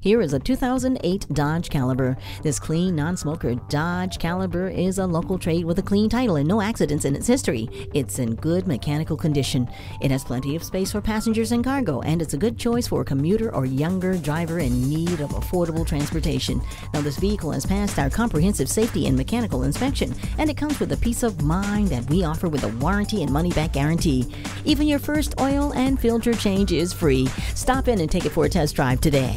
Here is a 2008 Dodge Caliber. This clean, non-smoker Dodge Caliber is a local trade with a clean title and no accidents in its history. It's in good mechanical condition. It has plenty of space for passengers and cargo, and it's a good choice for a commuter or younger driver in need of affordable transportation. Now, this vehicle has passed our comprehensive safety and mechanical inspection, and it comes with a peace of mind that we offer with a warranty and money-back guarantee. Even your first oil and filter change is free. Stop in and take it for a test drive today.